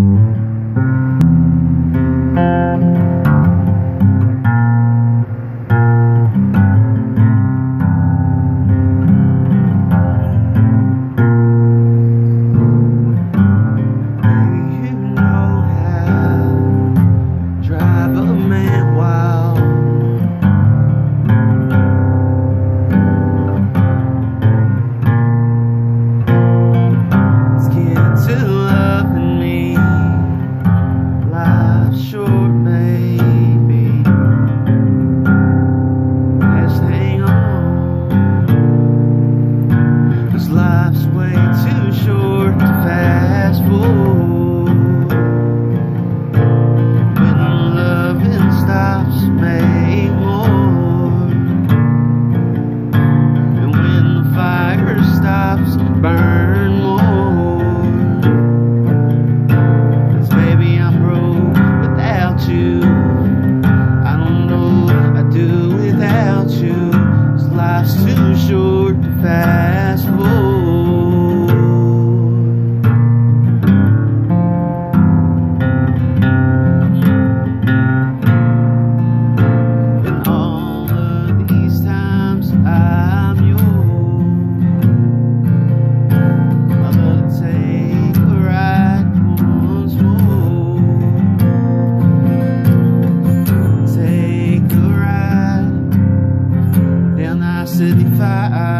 You way too short to fast forward. When loving stops. And when the fire stops, burn baby, I'm broke without you. I don't know do without life's too short to fast forward. fire.